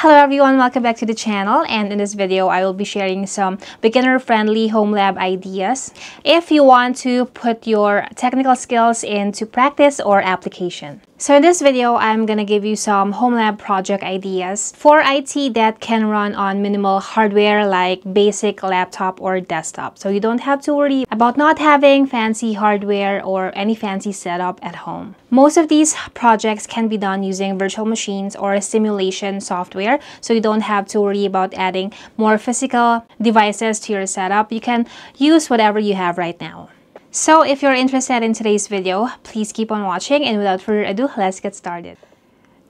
Hello everyone, welcome back to the channel and in this video I will be sharing some beginner-friendly home lab ideas if you want to put your technical skills into practice or application. So in this video, I'm gonna give you some home lab project ideas for IT that can run on minimal hardware like basic laptop or desktop. So you don't have to worry about not having fancy hardware or any fancy setup at home. Most of these projects can be done using virtual machines or simulation software. So you don't have to worry about adding more physical devices to your setup. You can use whatever you have right now. So if you're interested in today's video, please keep on watching and without further ado, let's get started.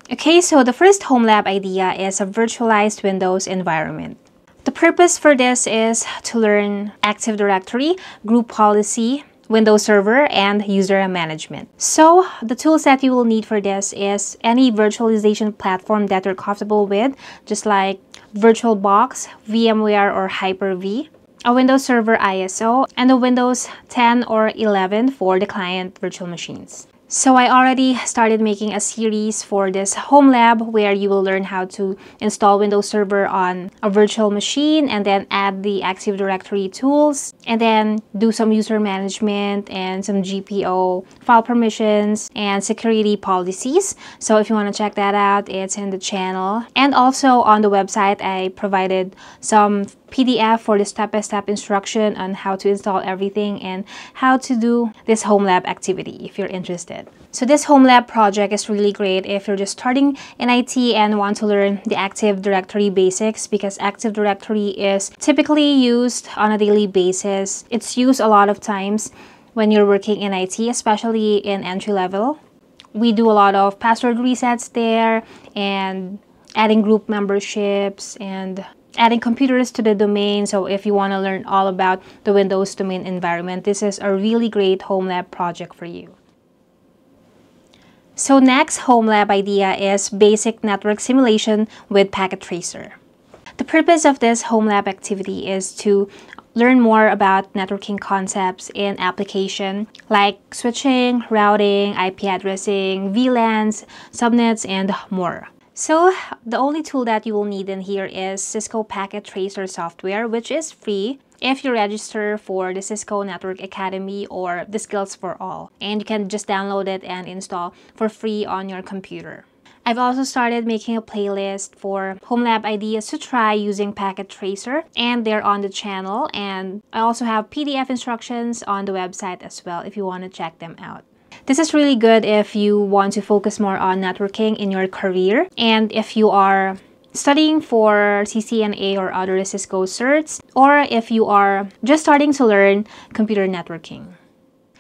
Okay, so the first home lab idea is a virtualized Windows environment. The purpose for this is to learn Active Directory, group policy, Windows Server, and user management. So the tools that you will need for this is any virtualization platform that you're comfortable with, just like VirtualBox, VMware, or Hyper-V a Windows Server ISO, and a Windows 10 or 11 for the client virtual machines. So I already started making a series for this home lab where you will learn how to install Windows Server on a virtual machine and then add the Active Directory tools and then do some user management and some GPO file permissions and security policies. So if you want to check that out, it's in the channel. And also on the website, I provided some PDF for the step-by-step -step instruction on how to install everything and how to do this home lab activity if you're interested. So this home lab project is really great if you're just starting in IT and want to learn the Active Directory basics because Active Directory is typically used on a daily basis. It's used a lot of times when you're working in IT, especially in entry level. We do a lot of password resets there and adding group memberships and adding computers to the domain. So if you want to learn all about the Windows domain environment, this is a really great home lab project for you. So next home lab idea is basic network simulation with Packet Tracer. The purpose of this home lab activity is to learn more about networking concepts in application like switching, routing, IP addressing, VLANs, subnets, and more. So the only tool that you will need in here is Cisco Packet Tracer software, which is free if you register for the Cisco Network Academy or the Skills for All. And you can just download it and install for free on your computer. I've also started making a playlist for home lab ideas to try using Packet Tracer and they're on the channel and I also have PDF instructions on the website as well if you want to check them out. This is really good if you want to focus more on networking in your career and if you are studying for CCNA or other Cisco certs or if you are just starting to learn computer networking.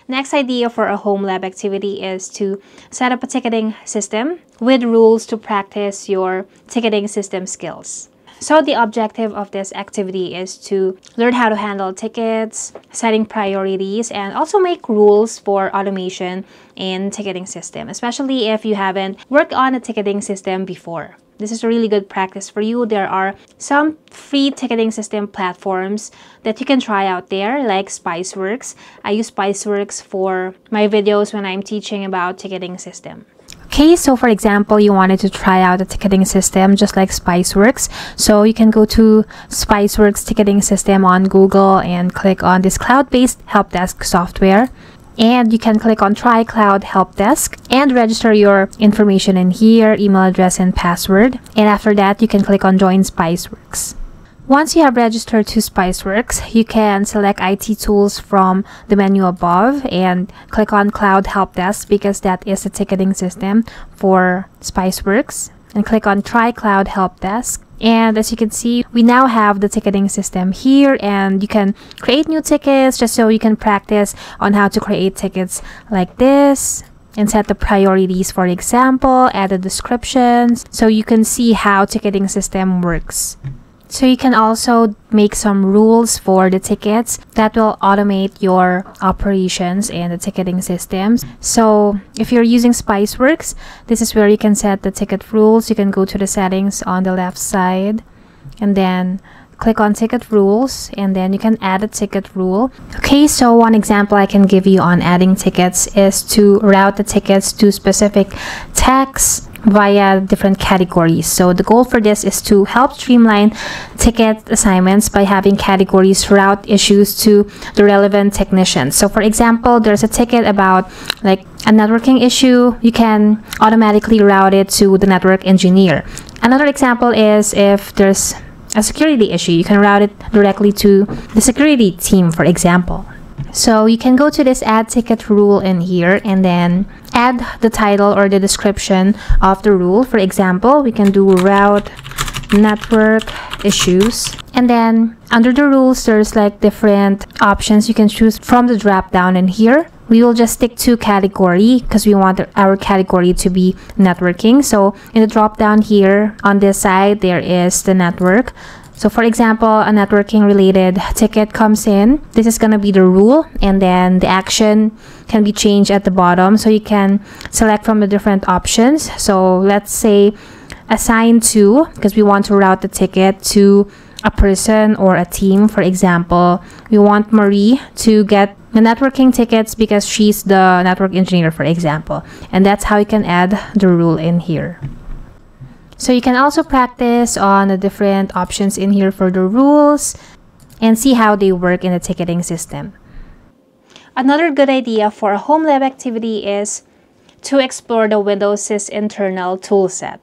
Next idea for a home lab activity is to set up a ticketing system with rules to practice your ticketing system skills. So the objective of this activity is to learn how to handle tickets, setting priorities, and also make rules for automation in ticketing system, especially if you haven't worked on a ticketing system before. This is a really good practice for you. There are some free ticketing system platforms that you can try out there like Spiceworks. I use Spiceworks for my videos when I'm teaching about ticketing system. Okay, so for example, you wanted to try out a ticketing system just like Spiceworks. So you can go to Spiceworks ticketing system on Google and click on this cloud-based help desk software. And you can click on Try Cloud Help Desk and register your information in here, email address and password. And after that, you can click on Join Spiceworks. Once you have registered to Spiceworks, you can select IT tools from the menu above and click on Cloud Help Desk because that is the ticketing system for Spiceworks and click on Try Cloud Help Desk. And as you can see, we now have the ticketing system here and you can create new tickets just so you can practice on how to create tickets like this and set the priorities for example, add the descriptions so you can see how ticketing system works. So you can also make some rules for the tickets that will automate your operations and the ticketing systems. So if you're using Spiceworks, this is where you can set the ticket rules. You can go to the settings on the left side and then click on ticket rules and then you can add a ticket rule. Okay, so one example I can give you on adding tickets is to route the tickets to specific tags via different categories. So the goal for this is to help streamline ticket assignments by having categories route issues to the relevant technicians. So for example, there's a ticket about like a networking issue, you can automatically route it to the network engineer. Another example is if there's a security issue, you can route it directly to the security team, for example. So you can go to this add ticket rule in here and then add the title or the description of the rule. For example, we can do route network issues. And then under the rules there's like different options you can choose from the drop down in here. We will just stick to category because we want our category to be networking. So in the drop down here on this side there is the network so for example, a networking related ticket comes in. This is going to be the rule and then the action can be changed at the bottom. So you can select from the different options. So let's say assign to because we want to route the ticket to a person or a team. For example, we want Marie to get the networking tickets because she's the network engineer, for example. And that's how you can add the rule in here. So you can also practice on the different options in here for the rules and see how they work in the ticketing system. Another good idea for a home lab activity is to explore the Windows internal toolset.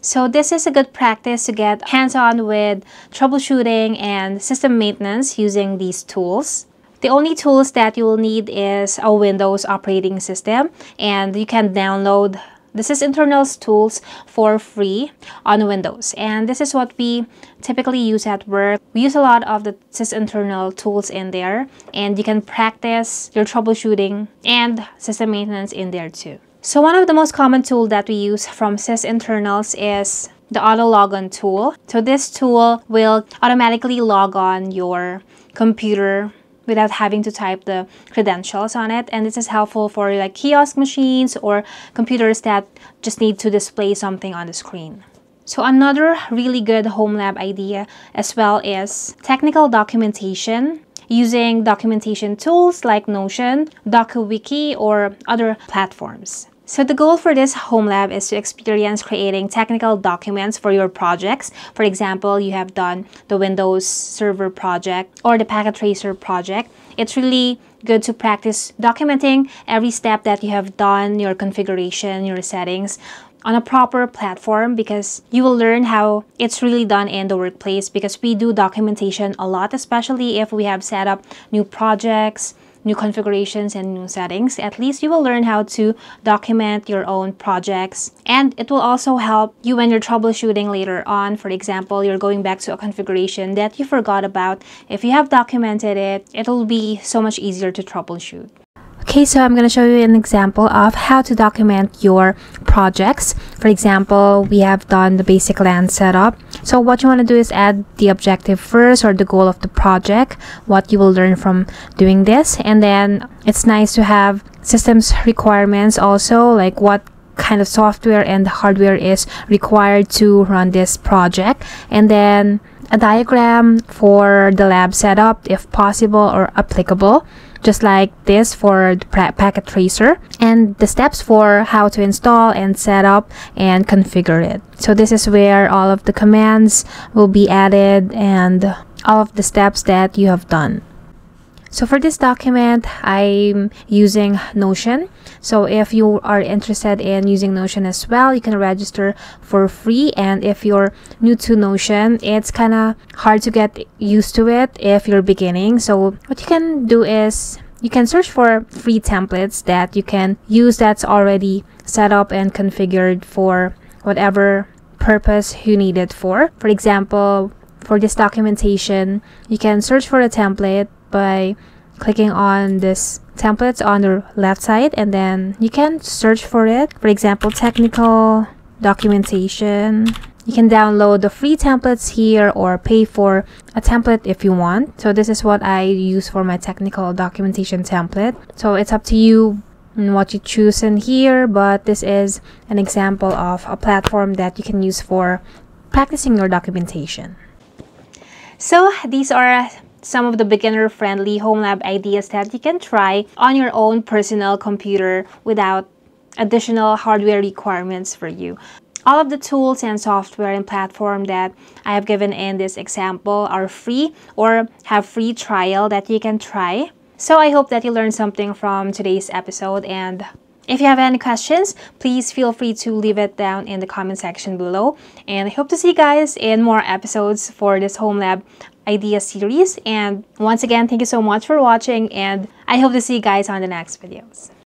So this is a good practice to get hands-on with troubleshooting and system maintenance using these tools. The only tools that you will need is a Windows operating system and you can download Sysinternals tools for free on Windows and this is what we typically use at work. We use a lot of the sysinternal tools in there and you can practice your troubleshooting and system maintenance in there too. So one of the most common tool that we use from sysinternals is the auto logon tool. So this tool will automatically log on your computer without having to type the credentials on it and this is helpful for like kiosk machines or computers that just need to display something on the screen. So another really good home lab idea as well is technical documentation using documentation tools like Notion, DokuWiki, or other platforms. So the goal for this home lab is to experience creating technical documents for your projects. For example, you have done the Windows Server project or the Packet Tracer project. It's really good to practice documenting every step that you have done, your configuration, your settings on a proper platform because you will learn how it's really done in the workplace because we do documentation a lot, especially if we have set up new projects, new configurations and new settings, at least you will learn how to document your own projects. And it will also help you when you're troubleshooting later on. For example, you're going back to a configuration that you forgot about. If you have documented it, it'll be so much easier to troubleshoot. Okay, so I'm going to show you an example of how to document your projects. For example, we have done the basic LAN setup. So what you want to do is add the objective first or the goal of the project, what you will learn from doing this. And then it's nice to have systems requirements also, like what kind of software and hardware is required to run this project. And then a diagram for the lab setup if possible or applicable just like this for the packet tracer and the steps for how to install and set up and configure it. So this is where all of the commands will be added and all of the steps that you have done. So for this document, I'm using Notion. So if you are interested in using Notion as well, you can register for free. And if you're new to Notion, it's kind of hard to get used to it if you're beginning. So what you can do is you can search for free templates that you can use that's already set up and configured for whatever purpose you need it for. For example, for this documentation, you can search for a template by clicking on this templates on the left side and then you can search for it. For example technical documentation. You can download the free templates here or pay for a template if you want. So this is what i use for my technical documentation template. So it's up to you what you choose in here but this is an example of a platform that you can use for practicing your documentation. So these are some of the beginner-friendly home lab ideas that you can try on your own personal computer without additional hardware requirements for you. All of the tools and software and platform that I have given in this example are free or have free trial that you can try. So I hope that you learned something from today's episode and if you have any questions, please feel free to leave it down in the comment section below. And I hope to see you guys in more episodes for this Home Lab idea series. And once again, thank you so much for watching and I hope to see you guys on the next videos.